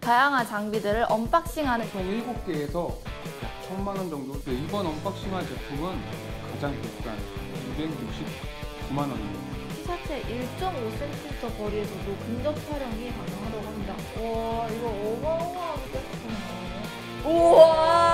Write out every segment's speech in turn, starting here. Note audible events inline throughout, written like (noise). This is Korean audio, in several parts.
다양한 장비들을 unboxing하는 총 7개 해서 약 1천만 원 정도. 네, 이번 unboxing한 제품은 가장 비싼 269만 원입니다. 티셔츠의 1.5cm 거리에서도 근접 촬영이 가능하다고 합니다. 와 이거 어마어마하게 깨끗하네. 우와!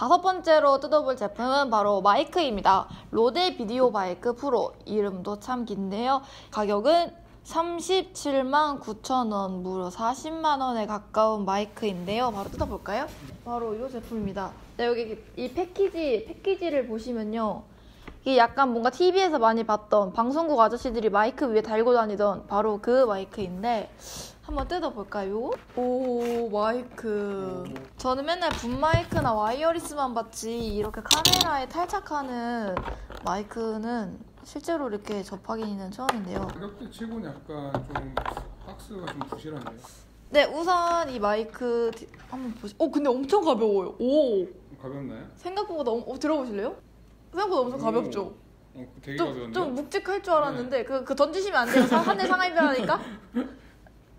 다섯 번째로 뜯어볼 제품은 바로 마이크입니다. RODE VideoMic Pro 이름도 참 긴데요. 가격은 37만 9천 원, 무려 40만 원에 가까운 마이크인데요. 바로 뜯어볼까요? 바로 이 제품입니다. 네, 여기 이 패키지 패키지를 보시면요. 이게 약간 뭔가 TV에서 많이 봤던 방송국 아저씨들이 마이크 위에 달고 다니던 바로 그 마이크인데 한번 뜯어볼까요? 오 마이크 저는 맨날 분 마이크나 와이어리스만 봤지 이렇게 카메라에 탈착하는 마이크는 실제로 이렇게 접하기는 처음인데요 가격대 치고는 약간 좀 박스가 좀 부실한데요. 네 우선 이 마이크 디- 한번 보시 오 근데 엄청 가벼워요 오 가볍나요? 생각보다 엄- 어, 들어보실래요? 생각보다 엄청 가볍죠? 어, 되게 좀, 가벼운데. 좀 묵직할 줄 알았는데 그, 그 던지시면 안 돼요. 한대 상하이 변하니까.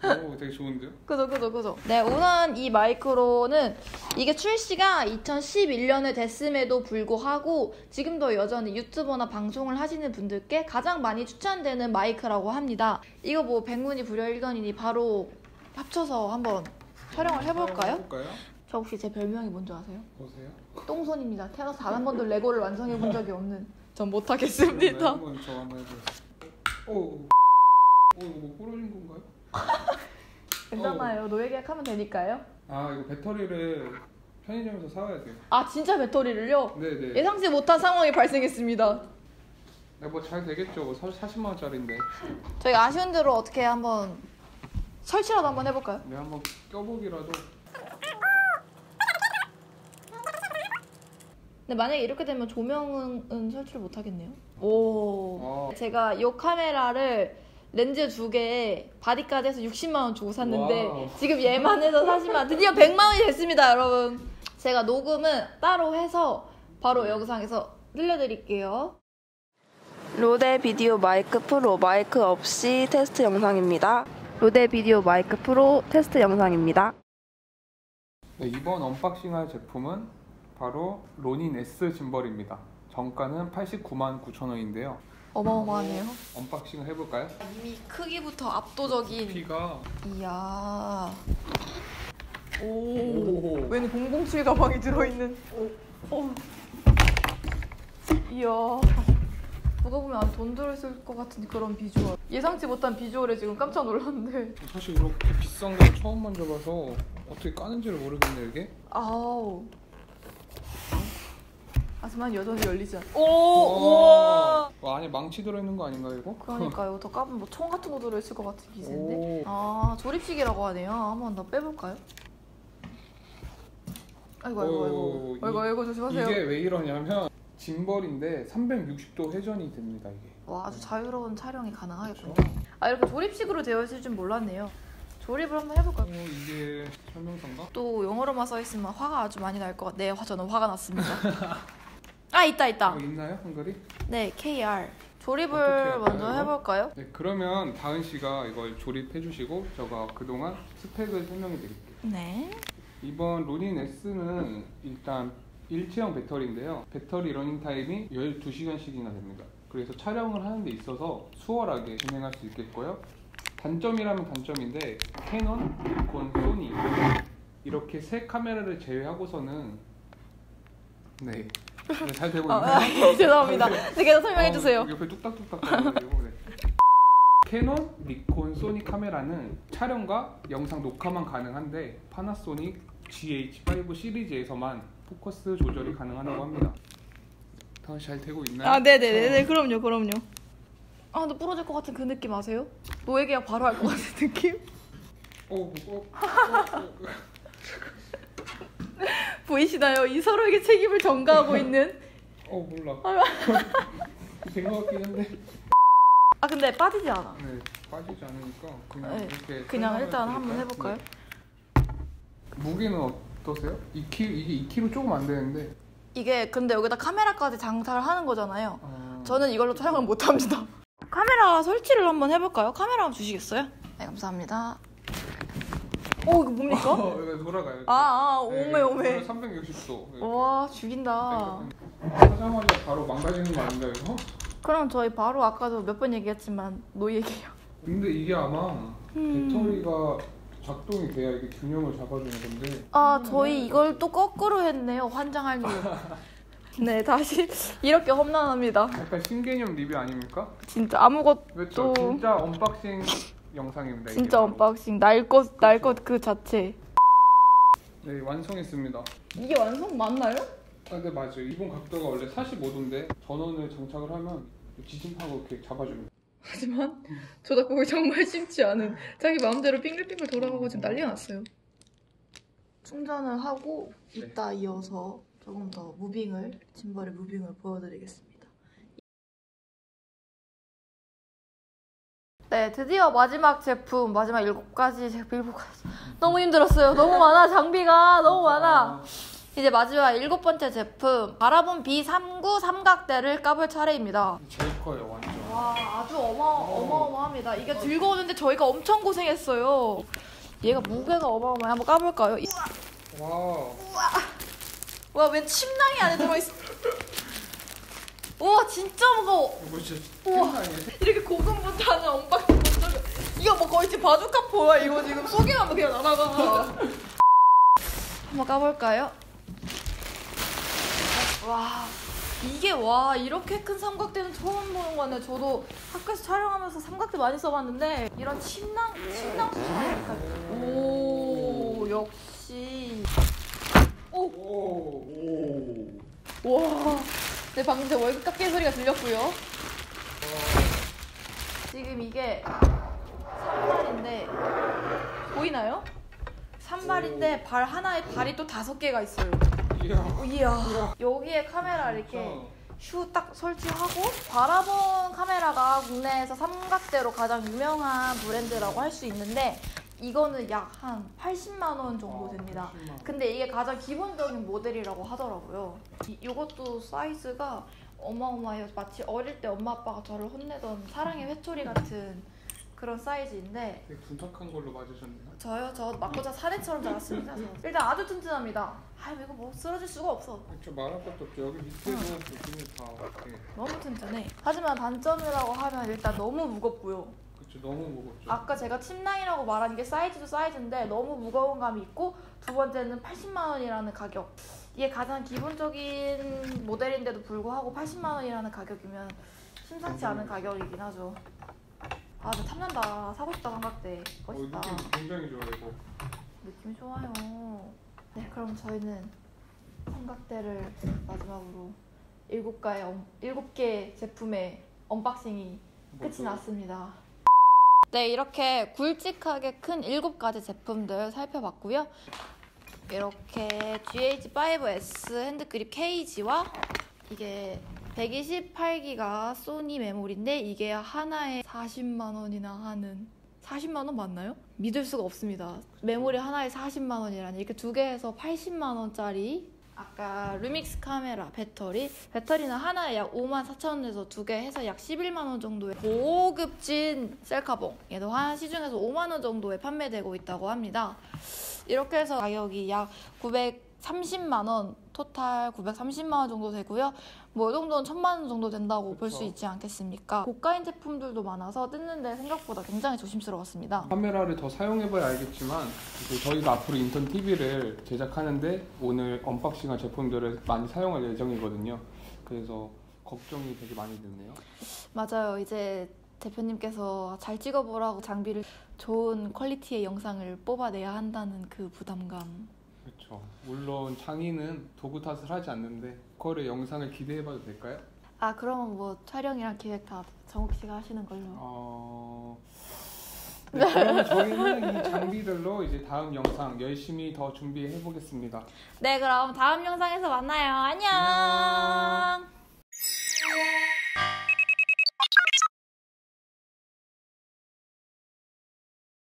오, 되게 좋은데요? (laughs) 그죠, 그죠, 그죠. 네, 우선 이 마이크로는 이게 출시가 2011년에 됐음에도 불구하고 지금도 여전히 유튜버나 방송을 하시는 분들께 가장 많이 추천되는 마이크라고 합니다. 이거 뭐 백문이 불여일견이니 바로 합쳐서 한번 촬영을 해볼까요? 해볼까요? 저 혹시 제 별명이 뭔지 아세요? 보세요. 똥손입니다. 태어나서 단 한 번도 레고를 완성해 본 적이 없는 (laughs) 전 네, 못하겠습니다. 한번 저 한번 해보세요. 오, 오, 이거 뭐 부러진 건가요? (laughs) 괜찮아요. 노예 계약하면 되니까요. 아, 이거 배터리를 편의점에서 사와야 돼요. 아 진짜 배터리를요? 네네. 예상치 못한 상황이 발생했습니다. 네, 뭐잘 되겠죠. 뭐 40만 원짜리인데. 저희가 아쉬운 대로 어떻게 한번 설치라도 한번 해볼까요? 네, 한번 껴보기라도. 근데 만약에 이렇게 되면 조명은 설치를 못 하겠네요. 오. 어. 제가 이 카메라를 렌즈 두 개에 바디까지 해서 60만 원 주고 샀는데 wow. 지금 얘만 해서 40만 드디어 100만 원이 됐습니다, 여러분. 제가 녹음은 따로 해서 바로 영상에서 들려드릴게요. RODE VideoMic Pro 마이크 없이 테스트 영상입니다. RODE VideoMic Pro 테스트 영상입니다. 네, 이번 unboxing할 제품은 바로 로닌 S 짐벌입니다. 정가는 89만 9천 원인데요. 어마어마하네요. unboxing을 해볼까요? 이미 크기부터 압도적인 피가 이야. 오. 오. 웬 007 가방이 들어있는. 오. 이야. 누가 보면 안에 돈 들어있을 것 같은 그런 비주얼. 예상치 못한 visual에 지금 깜짝 놀랐는데. 사실 이렇게 비싼 걸 처음 만져봐서 어떻게 까는지를 모르겠네 이게. 아우. 하지만 여전히 열리지 않. 오, 와. 우와. 와, 안에 망치 들어있는 거 아닌가 이거? 그러니까요. 더 까면 뭐 총 같은 거 들어있을 것 같은 기세인데. 오. 아, 조립식이라고 하네요. 한번 더 빼볼까요? 아이고, 아이고, 아이고. 아이고, 아이고, 조심하세요. 이게 왜 이러냐면 짐벌인데 360도 회전이 됩니다 이게. 와 아주 자유로운 촬영이 가능하겠군요. 그렇죠. 아 이렇게 조립식으로 되어 있을 줄 몰랐네요. 조립을 한번 해볼까요? 어, 이게 설명서인가? 또 영어로만 써 있으면 화가 아주 많이 날 것 같. 네, 화- 저는 화가 났습니다. (laughs) 아 있다 있다. 어, 있나요 한글이? 네, KR. 조립을 할까요, 먼저? 해볼까요? 네 그러면 다은 씨가 이걸 조립해 주시고 제가 그동안 spec을 설명해 드릴게요. 네. 이번 RONIN S는 일단 일체형 배터리인데요. 배터리 러닝 타임이 12시간씩이나 됩니다. 그래서 촬영을 하는 데 있어서 수월하게 진행할 수 있겠고요. 단점이라면 단점인데 캐논, 니콘, 소니 이렇게 세 카메라를 제외하고서는 네, 네, 잘 되고 아, 아, 있네요. 죄송합니다. 네, 계속 설명해 주세요. 어, 옆에 뚝딱뚝딱 네. 캐논, 니콘, 소니 카메라는 촬영과 영상 녹화만 가능한데 파나소닉 GH5 시리즈에서만 포커스 조절이 가능하다고 합니다. 다음 잘 되고 있나요? 아, 네, 네, 네, 네, 그럼요, 그럼요. 아, 근데 부러질 것 같은 그 느낌 아세요? 노예 계약 바로 할 것 같은 느낌? 어, 어, 어, 어. 보이시나요? 이 서로에게 책임을 전가하고 있는. 어 몰라. 된것 같긴 (laughs) 한데. 아, 근데 빠지지 않아. 네, 빠지지 않으니까 그냥 네, 이렇게. 그냥 일단 한번? 해볼까요? 네. 무게는 어떠세요? 2kg 이게 2kg 조금 안 되는데. 이게 근데 여기다 카메라까지 장착을 하는 거잖아요. 아, 저는 이걸로 촬영을 못 합니다. 카메라 설치를 한번 해볼까요? 카메라 주시겠어요? 네, 감사합니다. 오, 이거 뭡니까? 어, 이거 돌아가요. 아, 아, 오메, 오메. 360도. 와, 죽인다. 하자마자 바로 망가지는 거 아닌가요, 이거? 그럼 저희 바로 아까도 몇 번 얘기했지만 노 얘기해요. 근데 이게 아마 음. 배터리가 작동이 돼야 이게 균형을 잡아주는 건데 아, 저희 이걸 또 거꾸로 했네요. 환장할 일. (laughs) 네, 다시 이렇게 험난합니다. 약간 신개념 리뷰 아닙니까? 진짜 아무것도 그렇죠. 진짜 unboxing 영상입니다. 진짜 바로. unboxing 날 것 날 것 그 자체. 네, 완성했습니다. 이게 완성 맞나요? 아, 네 맞아요. 이번 각도가 원래 45도인데 전원을 장착을 하면 지잉하고 이렇게 잡아줍니다. 하지만 저 닭고기 정말 심지 않은 자기 마음대로 빙글빙글 돌아가고 지금 난리가 났어요. 충전을 하고 네. 이따 이어서 조금 더 무빙을 짐벌의 무빙을 보여드리겠습니다. 네, 드디어 마지막 제품, 마지막 일곱 가지 제품, 일곱 가지. 너무 힘들었어요. 너무 많아, 장비가 너무 많아. 이제 마지막 일곱 번째 제품, 바라본 B39 삼각대를 까볼 차례입니다. 제일 커요, 완전. 와 아주 어마 어마어마합니다. 이게 오는데 저희가 엄청 고생했어요. 얘가 무게가 어마어마해. 한번 까볼까요? 이- 와, 와, 웬 침낭이 안에 들어있어. 와, 진짜 무거워. 이거 진짜 우와. 이렇게 고군분투하는 unboxing 본 적은. 이거 뭐 거의 지금 바주카포야. 이거 지금 쏘기만 뭐 그냥 날아가. 한번 까볼까요? 와, 이게 와 이렇게 큰 삼각대는 처음 보는 거네. 저도 학교에서 촬영하면서 삼각대 많이 써봤는데 이런 침낭 침낭 수준이니까. 오, 역시. 오, 오, 오. 와. 네, 방금 제 월급 깎이는 소리가 들렸고요. 지금 이게 산발인데 보이나요? 산발인데 발 하나에 발이 또 다섯 개가 있어요. 이야. 오, 이야. 여기에 카메라 이렇게 슈 딱 설치하고 바라본 카메라가 국내에서 삼각대로 가장 유명한 브랜드라고 할 수 있는데 이거는 약 한 80만 원 정도 됩니다. 근데 이게 가장 기본적인 모델이라고 하더라고요. 이, 이것도 사이즈가 어마어마해요. 마치 어릴 때 엄마 아빠가 저를 혼내던 사랑의 회초리 같은 그런 사이즈인데 되게 둔탁한 걸로 맞으셨네요. 저요 저 맞고자 사내처럼 자랐습니다. 저. 일단 아주 튼튼합니다. 아 이거 뭐 쓰러질 수가 없어. 저 말할 것도 없죠. 여기 밑에는 느낌이 다 이렇게 너무 튼튼해. 하지만 단점이라고 하면 일단 너무 무겁고요. 너무 무겁죠. 아까 제가 침낭이라고 말한 게 사이즈도 사이즈인데 너무 무거운 감이 있고 두 번째는 80만 원이라는 가격. 이게 가장 기본적인 모델인데도 불구하고 80만 원이라는 가격이면 심상치 않은 가격이긴 하죠. 아, 근데 탐난다. 사고 싶다 삼각대. 어, 멋있다. 느낌 굉장히 좋아요, 이거. 느낌이 좋아요. 네, 그럼 저희는 삼각대를 마지막으로 일곱 가의 un- 일곱 개 제품의 unboxing이 끝이 났습니다. 네, 이렇게 굵직하게 큰 일곱 가지 제품들 살펴봤고요. 이렇게 GH5S hand grip cage와 이게 128기가 소니 메모리인데 이게 하나에 40만 원이나 하는 40만 원 맞나요? 믿을 수가 없습니다. 메모리 하나에 40만 원이라니 이렇게 두 개 해서 80만 원짜리 아까 LUMIX 카메라 배터리 배터리는 하나에 약 5만 4천 원에서 두 개 해서 약 11만 원 정도의 고급진 셀카봉 얘도 한 시중에서 5만 원 정도에 판매되고 있다고 합니다. 이렇게 해서 가격이 약 930만 원 total 930만 원 정도 되고요. 뭐 이 정도는 천만 원 정도 된다고 볼수 그쵸. 있지 않겠습니까? 고가인 제품들도 많아서 뜯는데 생각보다 굉장히 조심스러웠습니다. 카메라를 더 사용해봐야 알겠지만 저희가 앞으로 인턴 TV를 제작하는데 오늘 언박싱한 제품들을 많이 사용할 예정이거든요. 그래서 걱정이 되게 많이 되네요. 맞아요. 이제 대표님께서 잘 찍어보라고 장비를 좋은 퀄리티의 영상을 뽑아내야 한다는 그 부담감. 그렇죠. 물론 장인은 도구 탓을 하지 않는데 그거를 영상을 기대해봐도 될까요? 아 그러면 뭐 촬영이랑 기획 다 정욱 씨가 하시는 걸로. 어... 네, 그러면 저희는 이 장비들로 이제 다음 영상 열심히 더 준비해 보겠습니다. 네 그럼 다음 영상에서 만나요. 안녕. 안녕.